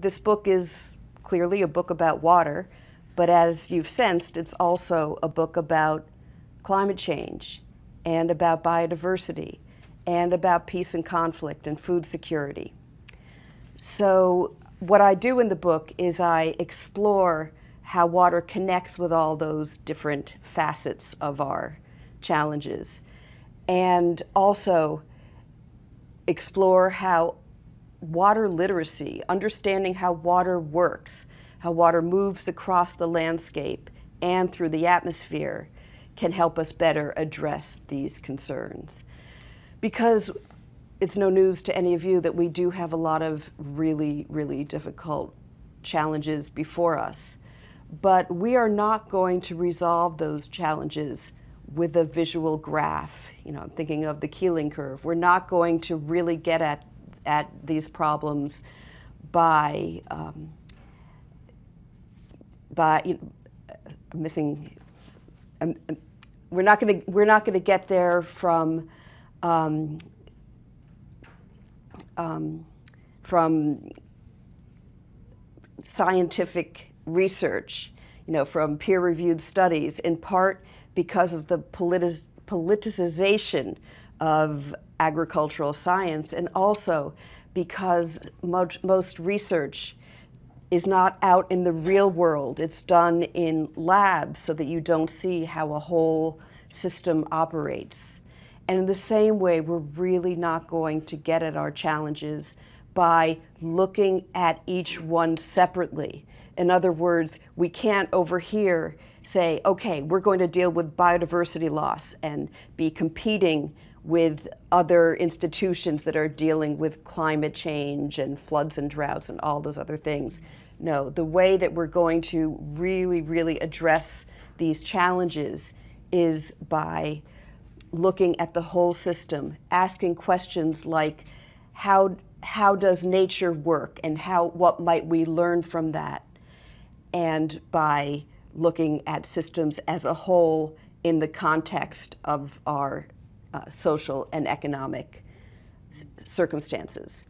This book is clearly a book about water, but as you've sensed, it's also a book about climate change and about biodiversity and about peace and conflict and food security. So, what I do in the book is I explore how water connects with all those different facets of our challenges and also explore how water literacy, understanding how water works, how water moves across the landscape and through the atmosphere, can help us better address these concerns. Because it's no news to any of you that we do have a lot of really, really difficult challenges before us. But we are not going to resolve those challenges with a visual graph. You know, I'm thinking of the Keeling curve. We're not going to really get at, at these problems by, um, by you know, missing, we're not going to, we're not going to get there from, um, um, from scientific research, you know, from peer-reviewed studies, in part because of the politic politicization of agricultural science, and also because most, research is not out in the real world. It's done in labs so that you don't see how a whole system operates. And in the same way, we're really not going to get at our challenges by looking at each one separately. In other words, we can't over here say, okay, we're going to deal with biodiversity loss and be competing with other institutions that are dealing with climate change and floods and droughts and all those other things. No, the way that we're going to really, really address these challenges is by looking at the whole system, asking questions like how, how does nature work and how, what might we learn from that? And by looking at systems as a whole in the context of our uh, social and economic circumstances.